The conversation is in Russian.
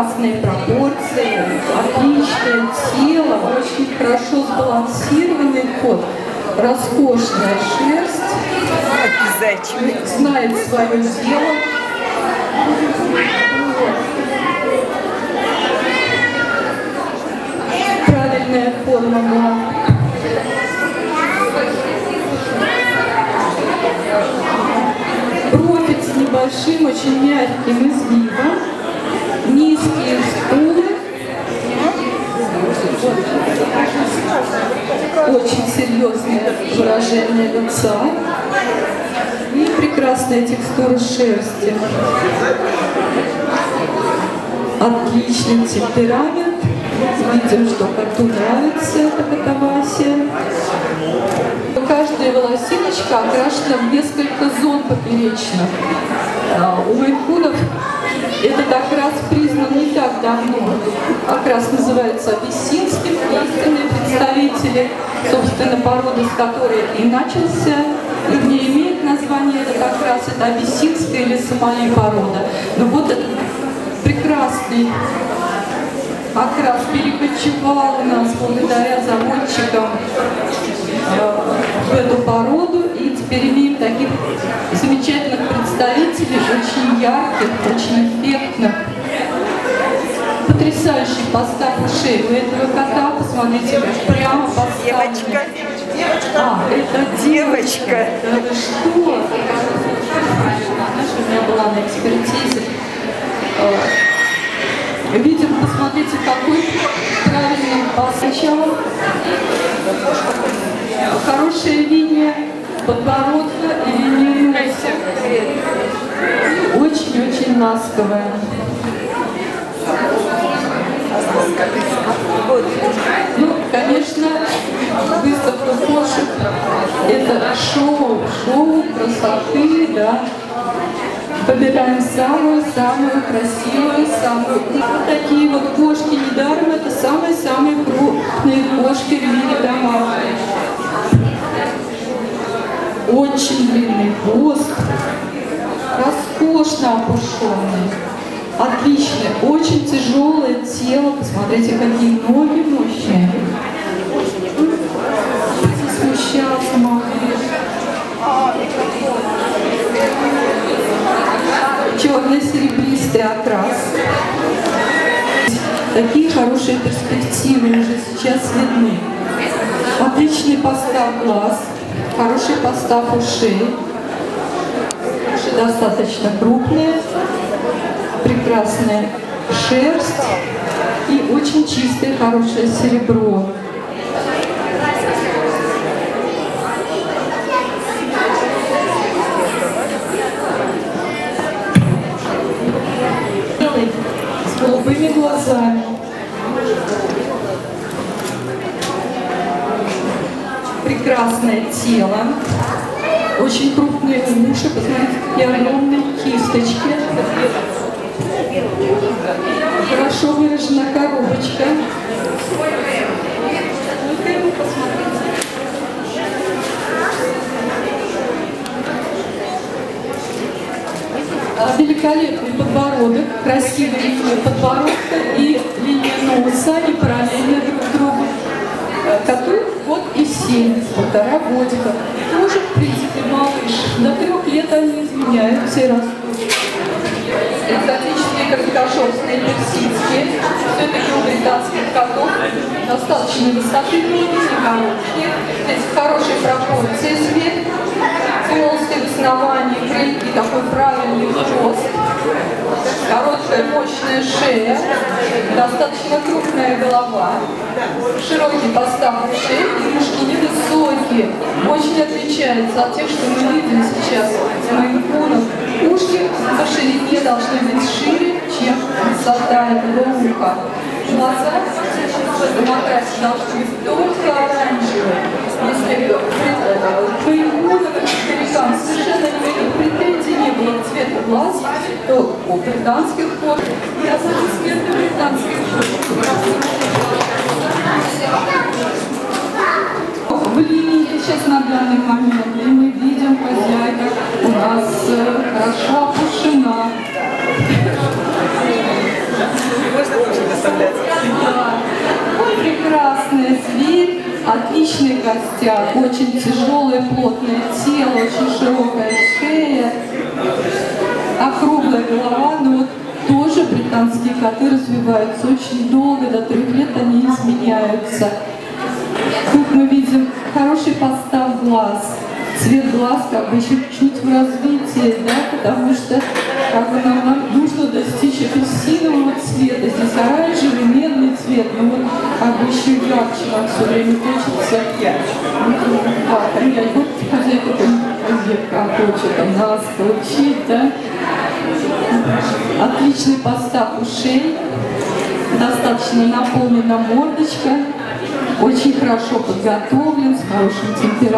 прекрасные пропорции, отличное тело, очень хорошо сбалансированный кот, роскошная шерсть, Обязательно. знает свое дело. Правильная форма с небольшим, очень мягким изгибом, низкие скулы, очень серьезное выражение лица и прекрасная текстура шерсти. Отличный темперамент. Видим, что коту нравится эта окрашена в несколько зон поперечных. А, У майкунов этот окрас признан не так давно. Окрас называется абиссинским. Истинные представители, собственно, породы, с которой и начался, и не имеет названия этот окрас, это абиссинская или сомали порода. Но вот этот прекрасный окрас перекочевал у нас благодаря заводчикам э, в эту породу. Теперь имеем таких замечательных представителей, очень ярких, очень эффектных. Потрясающий постав ушей у этого кота. Посмотрите, как прямо поставлен. Девочка. А, это Девочка. Да что? Знаешь, у меня была на экспертизе. Э, Видим, посмотрите, какой правильный. Сначала хорошая линия подбородка и линия носа. Очень-очень ласковая. Ну, конечно, выставка кошек – это шоу, шоу красоты, да. Выбираем самую-самую красивую, самую... Вот такие вот кошки, недаром это самые-самые крупные кошки в мире домашние. Очень длинный хвост, роскошно опушенный. Отличное, очень тяжелое тело. Посмотрите, какие ноги мощные. Смущался малыш. Черно-серебристый окрас. Такие хорошие перспективы уже сейчас видны. Отличный постав глаз, хороший постав ушей. Уши достаточно крупные, прекрасная шерсть и очень чистое, хорошее серебро. С голубыми глазами. Прекрасное тело. Очень крупные уши. Посмотрите, какие огромные кисточки. Хорошо выражена коробочка. Великолепный подбородок, красивая линия подбородка и линия носа, они 7, полтора годика. Ну, Тоже, в принципе, малыш. До трех лет они изменяются и растут. отличные короткошерстные персидские, все-таки у британских котов достаточно высоты, не короткие, здесь в пропорции цвет, толстые в основании, крыльки, такой правильный хвост, короткая мощная шея, достаточно крупная голова, широкий постав ушей, и ушки невысокие, очень отличается от тех, что мы видим сейчас у мейнкунов. Ушки по ширине должны быть шире, чем высота этого уха. Глаза в окрасе должны быть только оранжевые. Если мейнкунам старикам совершенно никаких претензий не было к цвету глаз, то у британских кот я Хорошо опущено. Можно. Да. Ой, прекрасный зверь, отличный костяк, очень тяжелое, плотное тело, очень широкая шея, округлая голова, но вот тоже британские коты развиваются очень долго, до трех лет они изменяются. Тут мы видим хороший постав глаз, цвет глаз как бы еще чуть в развитии, да, потому что как бы нам, нужно достичь апельсинового цвета, здесь оранжевый, медный цвет, но вот как бы еще ярче нам все время хочется. Да, понять, вот хозяйка как хочет там нас получить, да. Отличный постав ушей, достаточно наполнена мордочка, очень хорошо подготовлен, с хорошим темпераментом.